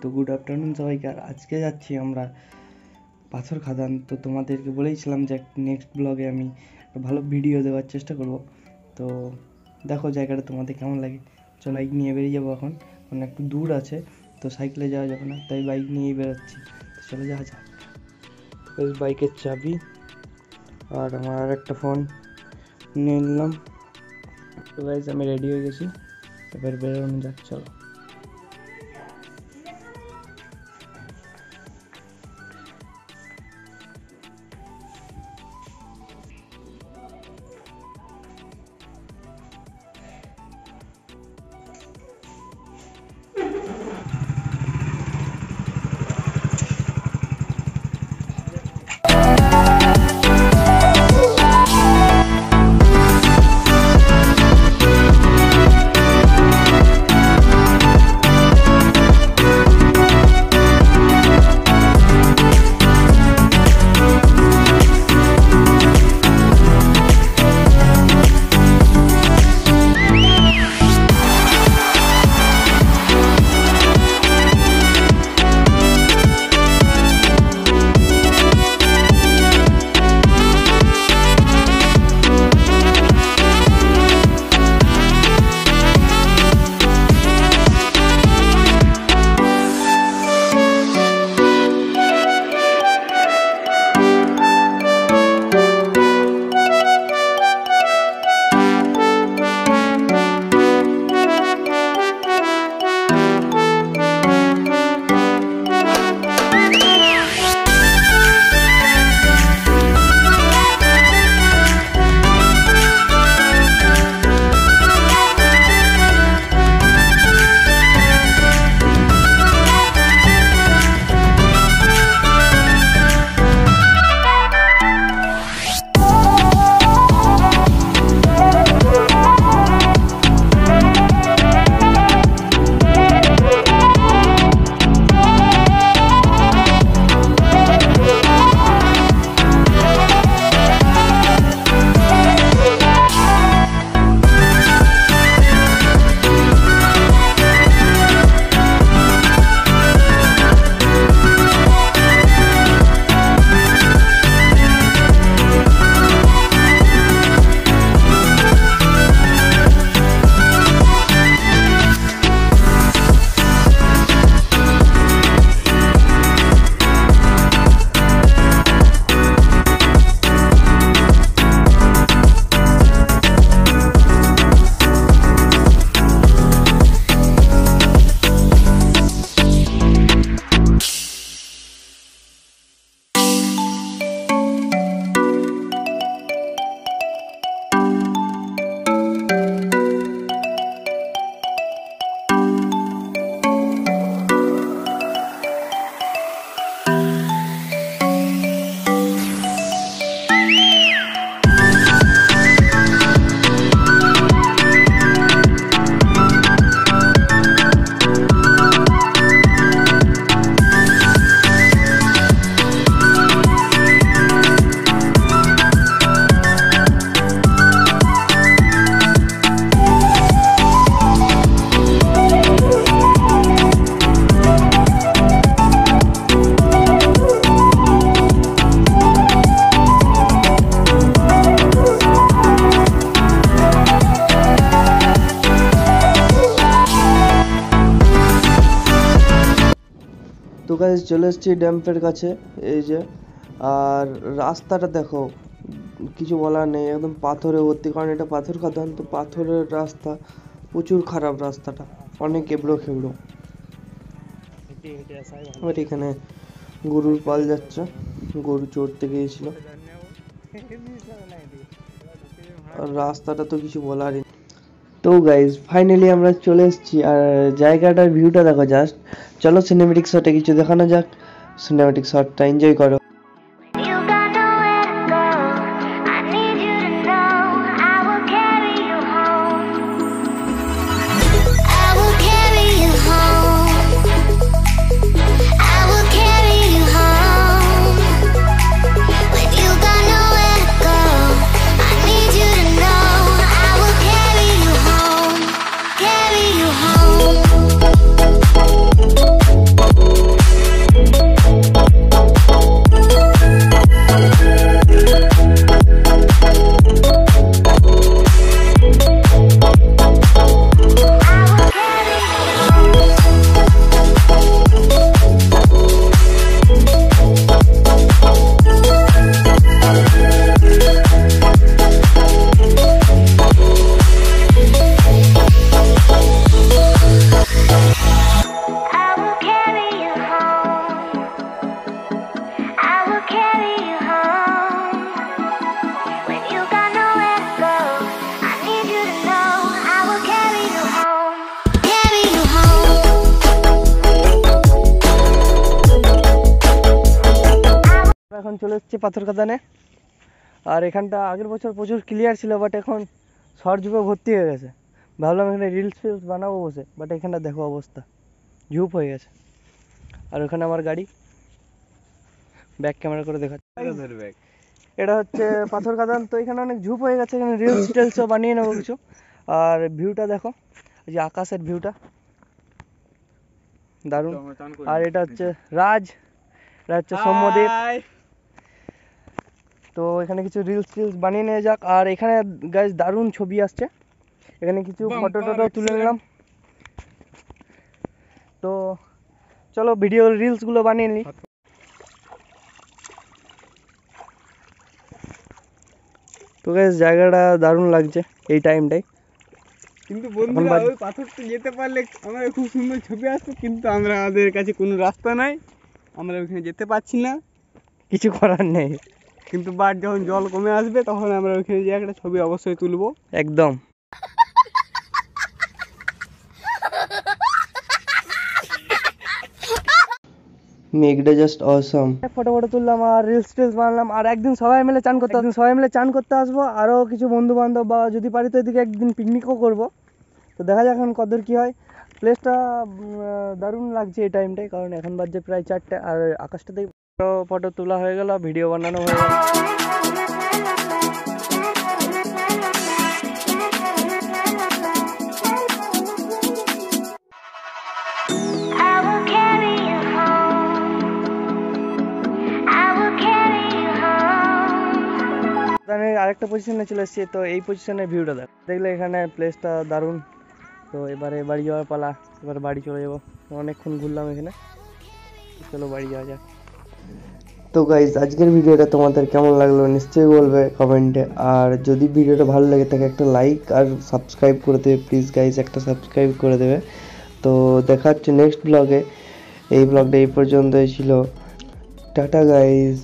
তো good afternoon সবাইকে। আর আজকে যাচ্ছি আমরা পাথর খাদান। তো তোমাদেরকে বলেইছিলাম যে নেক্সট ব্লগে আমি ভালো ভিডিও দেওয়ার চেষ্টা করব। তো দেখো জায়গাটা তোমাদের কেমন লাগে। চলো বাইক নিয়ে বেরিয়ে যাব এখন। মানে একটু দূর আছে। তো সাইকেলে যাওয়া যাবে না, তাই বাইক নিয়েই বেরোচ্ছি। তো চলে যাওয়া যাক। বাইকের চাবি। আর আমার আর একটা ফোন নিয়ে নিলাম। তো আমি রেডি হয়ে গেছি। এবার বেরোনো যাক, চলো। গাইজ চলে এসেছি ড্যাম্পের কাছে, এই যে আর রাস্তাটা দেখো, কিছু বলার নেই, একদম পাথরে ভর্তি, কারণ এটা পাথর খাদান তো পাথরের রাস্তা, প্রচুর খারাপ রাস্তাটা, অনেক এবড়ো খেবড়ো আর এখানে গরুর পাল যাচ্ছে, গরু চড়তে গিয়েছিল রাস্তাটা তো কিছু বলারই। তো গাইজ ফাইনালি আমরা চলে এসেছি আর জায়গাটার ভিউটা দেখো জাস্ট চলো সিনেমেটিক শটে কিছু দেখানো যাক। সিনেমেটিক শটটা এনজয় করো। এখন চলে এসেছি পাথর কাদানে। আর এখানটা আগের বছর প্রচুর ক্লিয়ার ছিল বাট এখন শর্ট ঝুপে ভর্তি হয়ে গেছে। ভাবলাম এখানে রিলস ফিলস বানাবো বসে বাট এখানটা দেখো অবস্থা ঝুপ হয়ে গেছে। আর ওখানে আমার গাড়ি। ব্যাক ক্যামেরা করে দেখাচ্ছি। এটা হচ্ছে পাথর কাদান তো এখানে অনেক ঝুপ হয়ে গেছে এখানে রিলস টিলসও বানিয়ে নেব কিছু। আর ভিউটা দেখো এই যে আকাশের ভিউটা দারুণ। আর এটা হচ্ছে রাজ এটা হচ্ছে সৌম্যদেব তো এখানে কিছু রিলস টিলস বানিয়ে নিয়ে যাক। আর এখানে গাইজ দারুণ ছবি আসছে। এখানে কিছু ফটো টটো তুলে নিলাম। তো চলো ভিডিও রিলসগুলো বানিয়ে নিই। তো গাইজ জায়গাটা দারুণ লাগছে এই টাইমটাই কিন্তু বন্ধুরা ওই পাথরটা যেতে পারলে আমাদের খুব সুন্দর ছবি আসতো কিন্তু আমরা আমাদের কাছে কোনো রাস্তা নাই। আমরা ওখানে যেতে পারছি না। কিছু করার নেই। কিন্তু বাট যখন জল কমে আসবে তখন আমরা ওখানে যে একটা ছবি অবশ্যই তুলবো। একদম। মেঘটা জাস্ট অসম ফটো ফটো তুললাম আর রিলস টিলস বানালাম আর একদিন সবাই মিলে চান করতে একদিন সবাই মিলে চান করতে আসব। আরও কিছু বন্ধু বান্ধব বা যদি পারি তো এদিকে একদিন পিকনিকও করব। তো দেখা যাক এখন কদর কি হয়। প্লেসটা দারুণ লাগছে এই টাইমটাই কারণ এখন বাজছে প্রায় চারটে আর আকাশটা দেখি ফটো ফটো তোলা হয়ে গেল ভিডিও বানানো হয়ে গেল I will carry you home. I will carry you home. আমি আরেকটা পজিশনে চলে এসেছি তো এই পজিশনের ভিউটা দেখ। দেখলে এখানে প্লেসটা দারুণ। তো এবারে বাড়ি যাওয়ার পালা এবার বাড়ি চলে যাব। অনেকক্ষণ ঘুরলাম এখানে। চলো বাড়ি যাওয়া যাক। তো গাইজ আজকের ভিডিওটা তোমাদের কেমন লাগল নিশ্চয়ই বলবে কমেন্টে আর যদি ভিডিওটা ভালো লাগে থাকে একটা লাইক আর সাবস্ক্রাইব করে দেবে। প্লিজ গাইজ একটা সাবস্ক্রাইব করে দেবে। তো দেখা হচ্ছে নেক্সট ব্লগে এই ব্লগটা এই পর্যন্তই ছিল। Tata guys